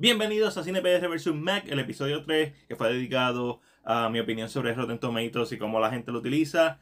Bienvenidos a Cine PR vs. Mac, el episodio 3, que fue dedicado a mi opinión sobre Rotten Tomatoes y cómo la gente lo utiliza.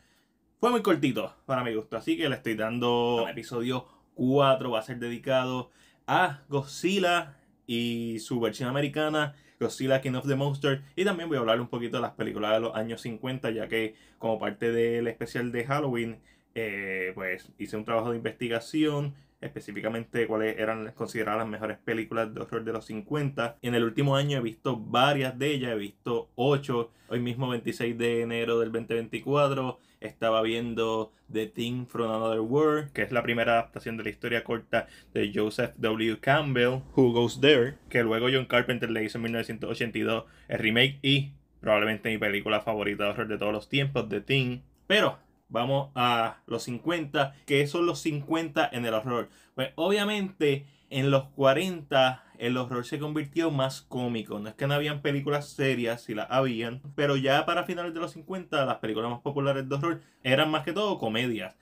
Fue muy cortito para mi gusto, así que le estoy dando el episodio 4, va a ser dedicado a Godzilla y su versión americana, Godzilla King of the Monsters. Y también voy a hablar un poquito de las películas de los años 50, ya que como parte del especial de Halloween, eh, pues hice un trabajo de investigación específicamente cuáles eran consideradas las mejores películas de horror de los 50. En el último año he visto varias de ellas, he visto 8. Hoy mismo 26 de enero del 2024 estaba viendo The Thing from Another World, que es la primera adaptación de la historia corta de Joseph W. Campbell, Who Goes There, que luego John Carpenter le hizo en 1982 el remake y probablemente mi película favorita de horror de todos los tiempos, The Thing. Pero vamos a los 50, que son los 50 en el horror. Pues obviamente en los 40 el horror se convirtió más cómico. No es que no habían películas serias, si las habían, pero ya para finales de los 50 las películas más populares de horror eran más que todo comedias.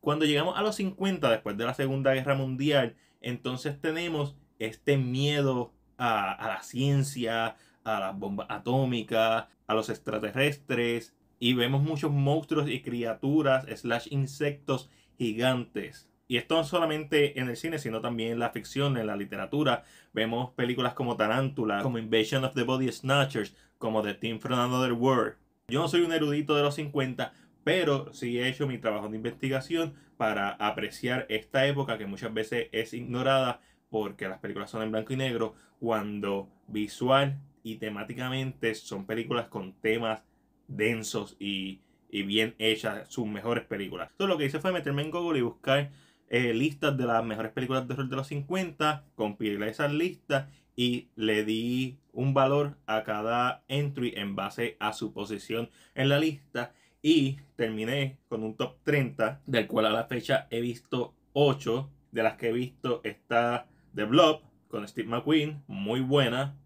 Cuando llegamos a los 50, después de la Segunda Guerra Mundial, entonces tenemos este miedo a, a la ciencia, a las bombas atómicas, a los extraterrestres, y vemos muchos monstruos y criaturas slash insectos gigantes. Y esto no solamente en el cine, sino también en la ficción, en la literatura. Vemos películas como Tarántula, como Invasion of the Body Snatchers, como The Team from Another World. Yo no soy un erudito de los 50, pero sí he hecho mi trabajo de investigación para apreciar esta época que muchas veces es ignorada porque las películas son en blanco y negro, cuando visual y temáticamente son películas con temas densos y, bien hechas, sus mejores películas. Entonces lo que hice fue meterme en Google y buscar eh, listas de las mejores películas de horror de los 50, compilé esas listas y le di un valor a cada entry en base a su posición en la lista y terminé con un top 30 del cual a la fecha he visto 8 de las que he visto está The Blob con Steve McQueen muy buena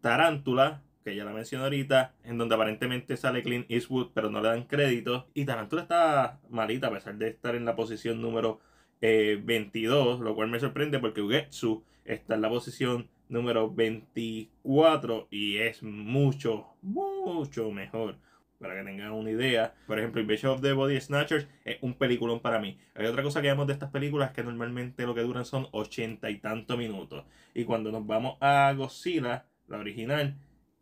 Tarántula que ya la mencioné ahorita, en donde aparentemente sale Clint Eastwood, pero no le dan crédito. Y Tarantula está malita, a pesar de estar en la posición número 22, eh, lo cual me sorprende porque Ugetsu está en la posición número 24 y es mucho, mucho mejor. Para que tengan una idea, por ejemplo, Invasion of the Body Snatchers es un peliculón para mí. Hay otra cosa que vemos de estas películas que normalmente lo que duran son 80 y tantos minutos. Y cuando nos vamos a Godzilla, la original,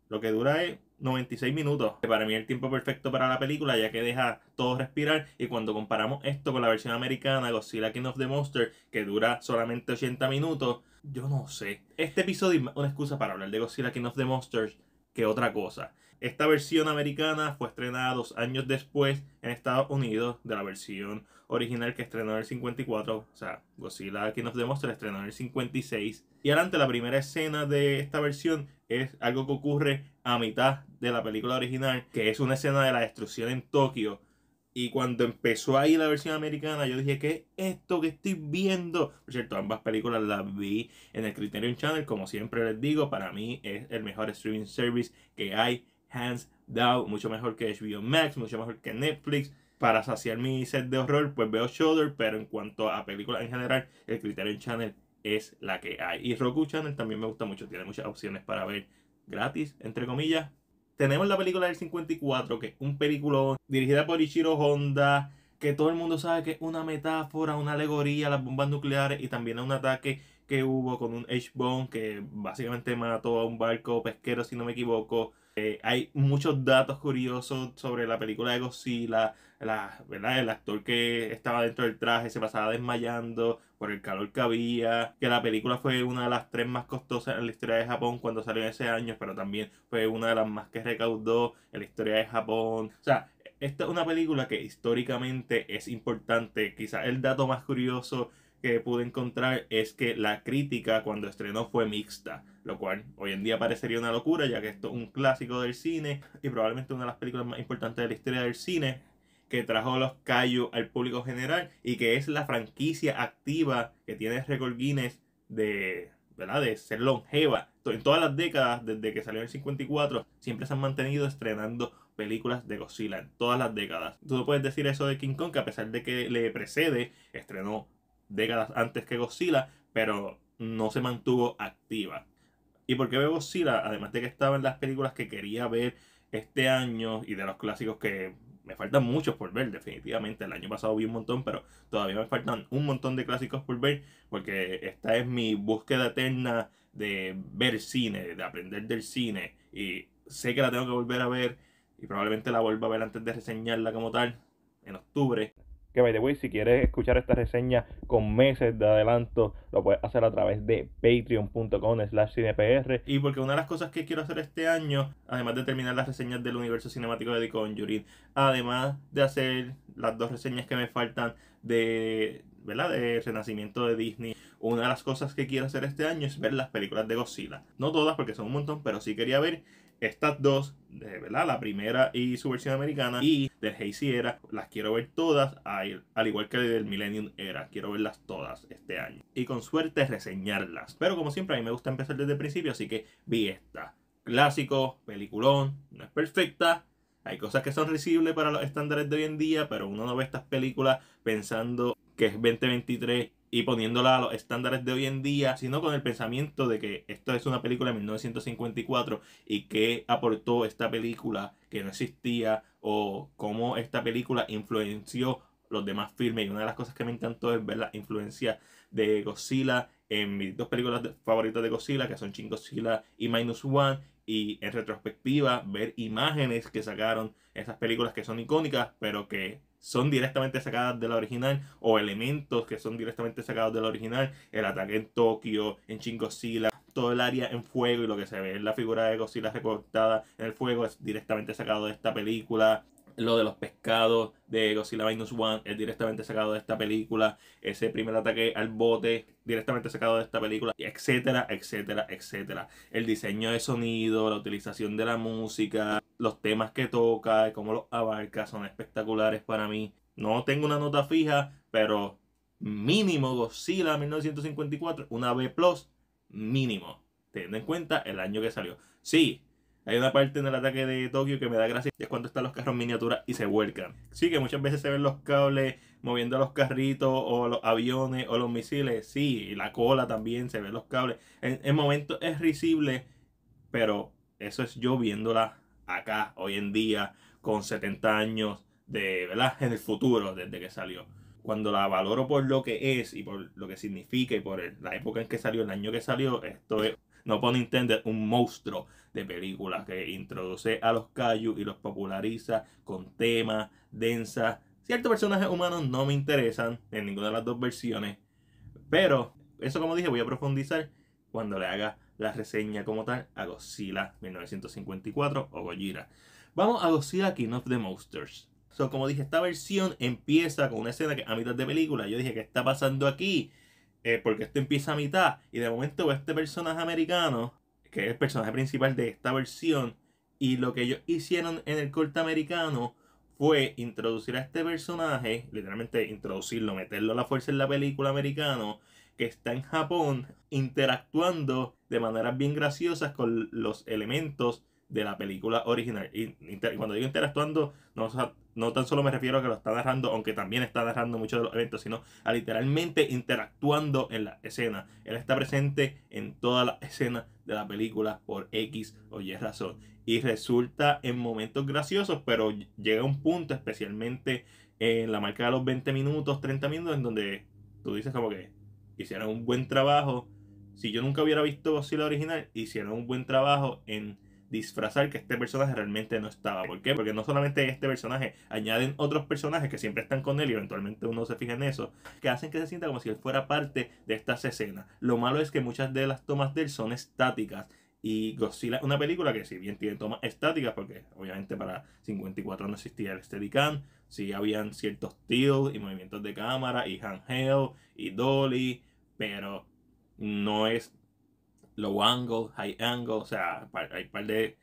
lo que dura es 96 minutos. Para mí el tiempo perfecto para la película, ya que deja todo respirar. Y cuando comparamos esto con la versión americana, Godzilla King of the Monster, que dura solamente 80 minutos, yo no sé. Este episodio es una excusa para hablar de Godzilla King of the Monsters que otra cosa. Esta versión americana fue estrenada dos años después en Estados Unidos de la versión original que estrenó en el 54. O sea, Godzilla of the Monsters estrenó en el 56. Y adelante, la primera escena de esta versión es algo que ocurre a mitad de la película original, que es una escena de la destrucción en Tokio. Y cuando empezó ahí la versión americana, yo dije, ¿qué es esto que estoy viendo? Por cierto, ambas películas las vi en el Criterion Channel. Como siempre les digo, para mí es el mejor streaming service que hay, hands down. Mucho mejor que HBO Max, mucho mejor que Netflix. Para saciar mi set de horror, pues veo Shudder, pero en cuanto a películas en general, el Criterion Channel es la que hay. Y Roku Channel también me gusta mucho, tiene muchas opciones para ver gratis, entre comillas. Tenemos la película del 54, que es un película dirigida por Ichiro Honda, que todo el mundo sabe que es una metáfora, una alegoría a las bombas nucleares y también a un ataque que hubo con un H-Bomb que básicamente mató a un barco pesquero, si no me equivoco. Eh, hay muchos datos curiosos sobre la película de Godzilla, la, ¿verdad? el actor que estaba dentro del traje se pasaba desmayando por el calor que había, que la película fue una de las tres más costosas en la historia de Japón cuando salió en ese año, pero también fue una de las más que recaudó en la historia de Japón. O sea, esta es una película que históricamente es importante. Quizás el dato más curioso que pude encontrar es que la crítica cuando estrenó fue mixta, lo cual hoy en día parecería una locura ya que esto es un clásico del cine y probablemente una de las películas más importantes de la historia del cine que trajo los callos al público general y que es la franquicia activa que tiene Record Guinness de, ¿verdad? de ser longeva. En todas las décadas, desde que salió en el 54, siempre se han mantenido estrenando películas de Godzilla, en todas las décadas. Tú no puedes decir eso de King Kong, que a pesar de que le precede, estrenó décadas antes que Godzilla, pero no se mantuvo activa. ¿Y por qué veo Godzilla? Además de que estaba en las películas que quería ver este año y de los clásicos que me faltan muchos por ver, definitivamente. El año pasado vi un montón, pero todavía me faltan un montón de clásicos por ver, porque esta es mi búsqueda eterna de ver cine, de aprender del cine. Y sé que la tengo que volver a ver y probablemente la vuelva a ver antes de reseñarla como tal en octubre. Que by the way, si quieres escuchar esta reseña con meses de adelanto, lo puedes hacer a través de patreon.com slash cinepr. Y porque una de las cosas que quiero hacer este año, además de terminar las reseñas del universo cinemático de The Conjuring, además de hacer las dos reseñas que me faltan de, ¿verdad? de Renacimiento de Disney, una de las cosas que quiero hacer este año es ver las películas de Godzilla. No todas porque son un montón, pero sí quería ver estas dos, ¿verdad? La primera y su versión americana y del Hazy Era, las quiero ver todas, al igual que del Millennium Era, quiero verlas todas este año. Y con suerte reseñarlas. Pero como siempre, a mí me gusta empezar desde el principio, así que vi esta. Clásico, peliculón, no es perfecta, hay cosas que son risibles para los estándares de hoy en día, pero uno no ve estas películas pensando que es 2023 y poniéndola a los estándares de hoy en día, sino con el pensamiento de que esto es una película de 1954 y qué aportó esta película que no existía o cómo esta película influenció los demás filmes. Y una de las cosas que me encantó es ver la influencia de Godzilla en mis dos películas favoritas de Godzilla, que son Shin Godzilla y Minus One. Y en retrospectiva, ver imágenes que sacaron esas películas que son icónicas, pero que son directamente sacadas de la original o elementos que son directamente sacados de la original. El ataque en Tokio, en Shin Godzilla, todo el área en fuego y lo que se ve en la figura de Godzilla recortada en el fuego es directamente sacado de esta película lo de los pescados de Godzilla Minus One es directamente sacado de esta película. Ese primer ataque al bote, directamente sacado de esta película, etcétera, etcétera, etcétera. El diseño de sonido, la utilización de la música, los temas que toca, cómo los abarca, son espectaculares para mí. No tengo una nota fija, pero mínimo Godzilla 1954, una B, mínimo. Teniendo en cuenta el año que salió. Sí, hay una parte en el ataque de Tokio que me da gracia, es cuando están los carros miniaturas y se vuelcan. Sí, que muchas veces se ven los cables moviendo los carritos o los aviones o los misiles. Sí, y la cola también, se ven los cables. En, en momentos es risible, pero eso es yo viéndola acá, hoy en día, con 70 años de, ¿verdad? En el futuro, desde que salió. Cuando la valoro por lo que es y por lo que significa y por la época en que salió, el año que salió, esto es no puedo entender, un monstruo de películas que introduce a los Kaiju y los populariza con temas, densas. Ciertos personajes humanos no me interesan en ninguna de las dos versiones, pero eso como dije voy a profundizar cuando le haga la reseña como tal a Godzilla 1954 o Gojira. Vamos a Godzilla King of the Monsters. So, como dije, esta versión empieza con una escena que a mitad de película yo dije, ¿qué está pasando aquí? Eh, porque esto empieza a mitad y de momento este personaje americano, que es el personaje principal de esta versión, y lo que ellos hicieron en el corte americano fue introducir a este personaje, literalmente introducirlo, meterlo a la fuerza en la película americano, que está en Japón interactuando de maneras bien graciosas con los elementos de la película original. Y, cuando digo interactuando, no, no tan solo me refiero a que lo está narrando, aunque también está narrando muchos de los eventos, sino a literalmente interactuando en la escena. Él está presente en toda la escena de la película por X o Y razón. Y resulta en momentos graciosos, pero llega un punto, especialmente en la marca de los 20 minutos, 30 minutos, en donde tú dices como que hicieron un buen trabajo. Si yo nunca hubiera visto la original, hicieron un buen trabajo en disfrazar que este personaje realmente no estaba. ¿Por qué? Porque no solamente este personaje, añaden otros personajes que siempre están con él y eventualmente uno se fija en eso, que hacen que se sienta como si él fuera parte de estas escenas. Lo malo es que muchas de las tomas de él son estáticas. Y Godzilla, una película que si bien tiene tomas estáticas, porque obviamente para 54 no existía el Steadicam, sí habían ciertos tilts y movimientos de cámara y handheld y dolly, pero no es low angle, high angle, o sea, hay un par de,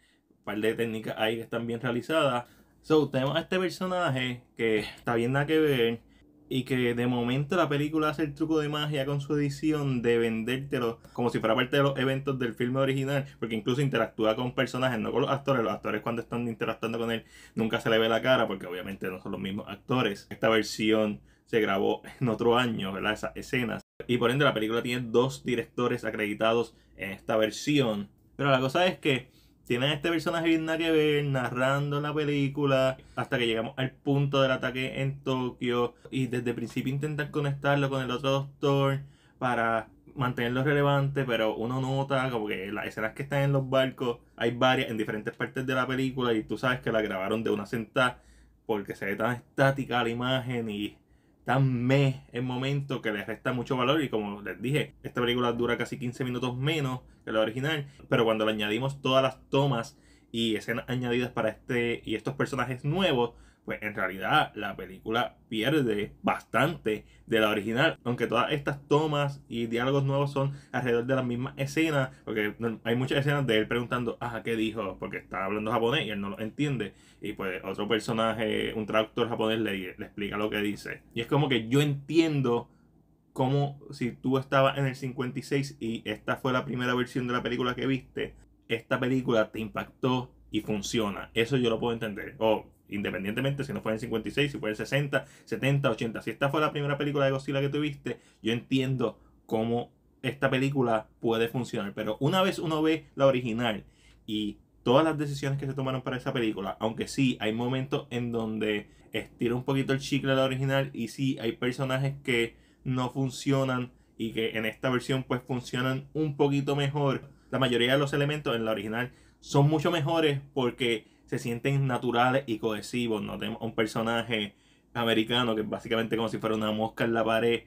par de técnicas ahí que están bien realizadas. So, tenemos a este personaje que está bien nada que ver y que de momento la película hace el truco de magia con su edición de vendértelo como si fuera parte de los eventos del filme original, porque incluso interactúa con personajes, no con los actores. Los actores cuando están interactuando con él nunca se le ve la cara porque obviamente no son los mismos actores. Esta versión se grabó en otro año, ¿verdad? Esas escenas. Y por ende la película tiene dos directores acreditados en esta versión. Pero la cosa es que tienen a este personaje que ver, narrando la película, hasta que llegamos al punto del ataque en Tokio, y desde el principio intentan conectarlo con el otro doctor para mantenerlo relevante, pero uno nota como que las escenas que están en los barcos, hay varias en diferentes partes de la película, y tú sabes que la grabaron de una sentada, porque se ve tan estática la imagen y tan me en momento que le resta mucho valor y como les dije, esta película dura casi 15 minutos menos que la original, pero cuando le añadimos todas las tomas y escenas añadidas para este y estos personajes nuevos, pues en realidad la película pierde bastante de la original. Aunque todas estas tomas y diálogos nuevos son alrededor de la misma escena, porque hay muchas escenas de él preguntando, ah, ¿qué dijo? Porque está hablando japonés y él no lo entiende. Y pues otro personaje, un traductor japonés, le, le explica lo que dice. Y es como que yo entiendo como si tú estabas en el 56 y esta fue la primera versión de la película que viste, esta película te impactó y funciona. Eso yo lo puedo entender. O independientemente si no fue en el 56, si fue en el 60, 70, 80. Si esta fue la primera película de Godzilla que tuviste, yo entiendo cómo esta película puede funcionar. Pero una vez uno ve la original y todas las decisiones que se tomaron para esa película, aunque sí hay momentos en donde estira un poquito el chicle de la original y sí hay personajes que no funcionan y que en esta versión pues funcionan un poquito mejor. La mayoría de los elementos en la original son mucho mejores porque se sienten naturales y cohesivos. No tenemos un personaje americano que básicamente como si fuera una mosca en la pared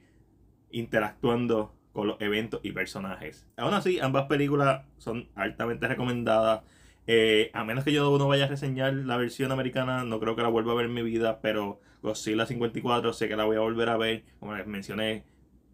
interactuando con los eventos y personajes. Aún así, ambas películas son altamente recomendadas. Eh, a menos que yo no vaya a reseñar la versión americana, no creo que la vuelva a ver en mi vida, pero Godzilla 54 sé que la voy a volver a ver. Como les mencioné,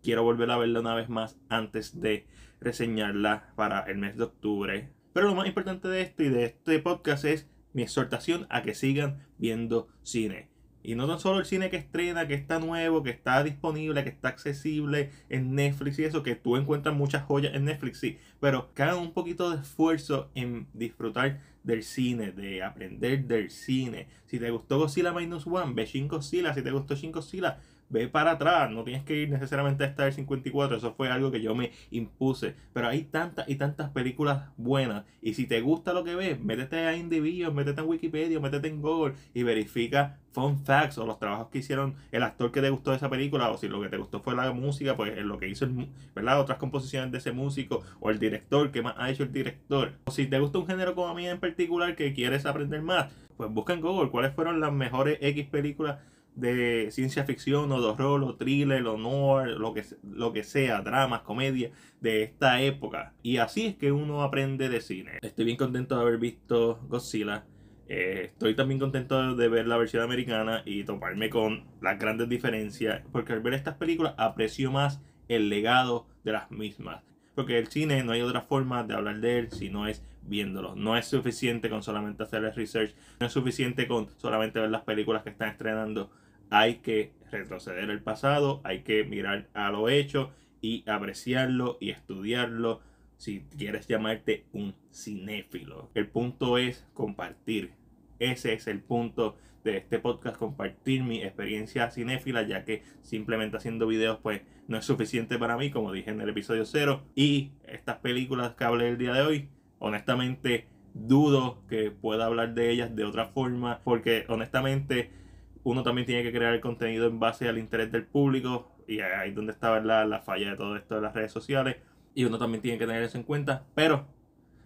quiero volver a verla una vez más antes de reseñarla para el mes de octubre. Pero lo más importante de esto y de este podcast es mi exhortación a que sigan viendo cine. Y no tan solo el cine que estrena, que está nuevo, que está disponible, que está accesible en Netflix y eso, que tú encuentras muchas joyas en Netflix, sí. Pero que hagan un poquito de esfuerzo en disfrutar del cine, de aprender del cine. Si te gustó Godzilla Minus One, ve Shin Godzilla. Si te gustó Shin Godzilla, ve para atrás, no tienes que ir necesariamente a estar 54, eso fue algo que yo me impuse, pero hay tantas y tantas películas buenas y si te gusta lo que ves, métete a Individuos, métete en Wikipedia, métete en Google y verifica fun facts o los trabajos que hicieron el actor que te gustó de esa película o si lo que te gustó fue la música, pues lo que hizo, ¿verdad? Otras composiciones de ese músico o el director, que más ha hecho el director. O si te gusta un género como a mí en particular que quieres aprender más, pues busca en Google cuáles fueron las mejores X películas de ciencia ficción o de horror o thriller o noir, lo que, lo que sea, dramas, comedia de esta época. Y así es que uno aprende de cine. Estoy bien contento de haber visto Godzilla. Eh, estoy también contento de ver la versión americana y toparme con las grandes diferencias. Porque al ver estas películas aprecio más el legado de las mismas. Porque el cine no hay otra forma de hablar de él si no es viéndolo. No es suficiente con solamente hacer el research. No es suficiente con solamente ver las películas que están estrenando hay que retroceder el pasado, hay que mirar a lo hecho y apreciarlo y estudiarlo si quieres llamarte un cinéfilo. El punto es compartir. Ese es el punto de este podcast, compartir mi experiencia cinéfila, ya que simplemente haciendo videos pues no es suficiente para mí, como dije en el episodio 0. Y estas películas que hablé el día de hoy, honestamente dudo que pueda hablar de ellas de otra forma, porque honestamente uno también tiene que crear el contenido en base al interés del público y ahí es donde está la falla de todo esto de las redes sociales y uno también tiene que tener eso en cuenta, pero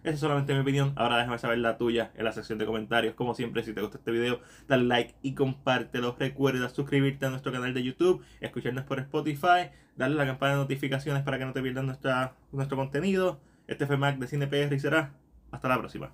esa es solamente mi opinión. Ahora déjame saber la tuya en la sección de comentarios. Como siempre, si te gusta este video, dale like y compártelo. Recuerda suscribirte a nuestro canal de YouTube, escucharnos por Spotify, darle la campana de notificaciones para que no te pierdas nuestra, nuestro contenido. Este fue Mac de CinePR y será hasta la próxima.